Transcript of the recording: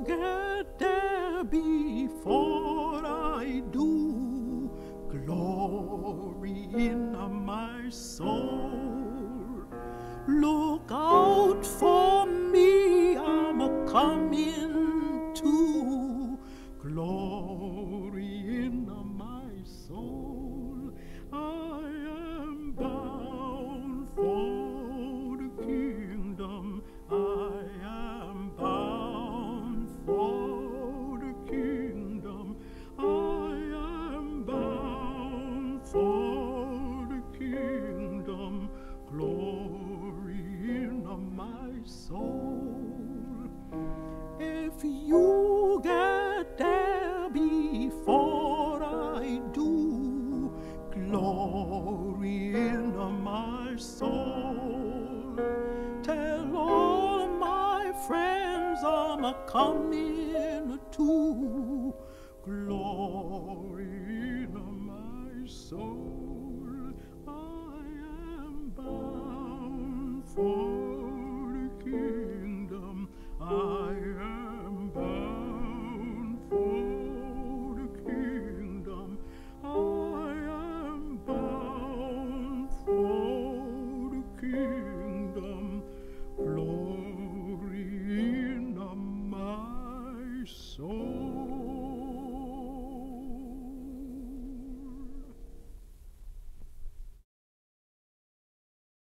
get there before I do, glory in my soul. Look out for me, I'm a coming coming to, glory in my soul. I am bound for So.